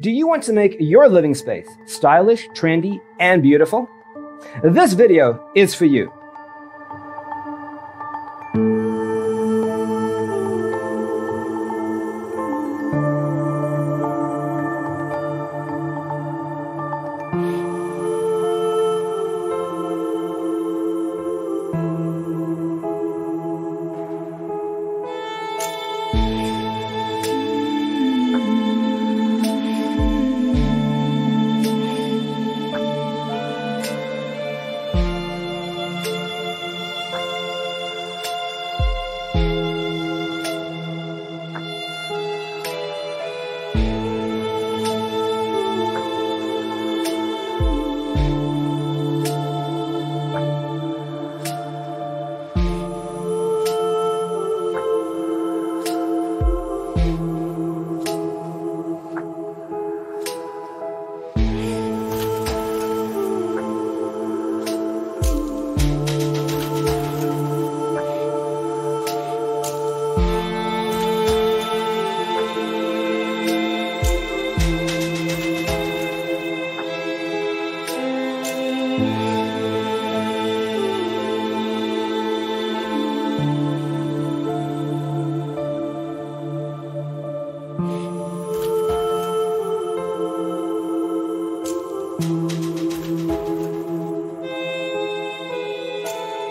Do you want to make your living space stylish, trendy, and beautiful? This video is for you.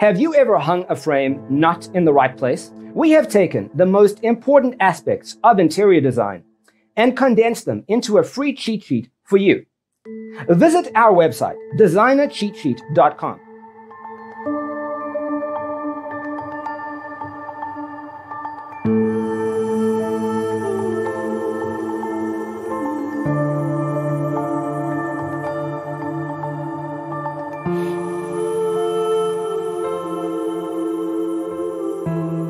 Have you ever hung a frame not in the right place? We have taken the most important aspects of interior design and condensed them into a free cheat sheet for you. Visit our website, designercheatsheet.com. Oh.